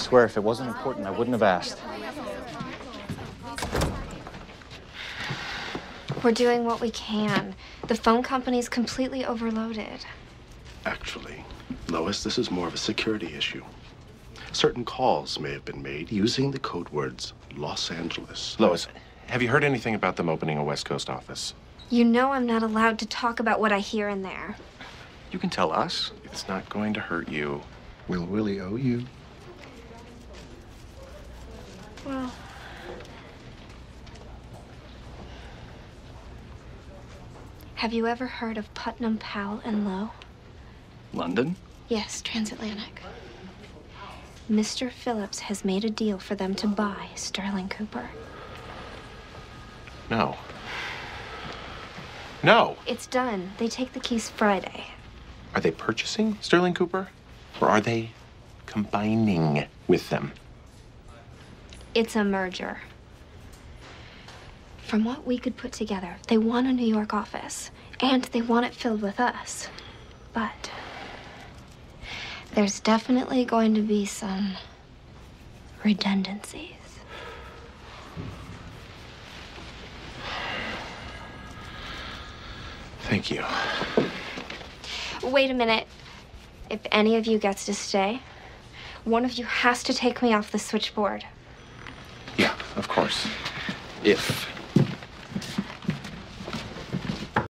swear, if it wasn't important, I wouldn't have asked. We're doing what we can. The phone company's completely overloaded. Actually, Lois, this is more of a security issue. Certain calls may have been made using the code words Los Angeles. Lois, have you heard anything about them opening a West Coast office? You know I'm not allowed to talk about what I hear in there. You can tell us. It's not going to hurt you. We'll Willie owe you? Well, have you ever heard of Putnam, Powell, and Lowe? London? Yes, transatlantic. Mr. Phillips has made a deal for them to buy Sterling Cooper. No. No. It's done. They take the keys Friday. Are they purchasing Sterling Cooper? Or are they combining with them? It's a merger. From what we could put together, they want a New York office, and they want it filled with us. But there's definitely going to be some redundancies. Thank you. Wait a minute. If any of you gets to stay, one of you has to take me off the switchboard. Of course. If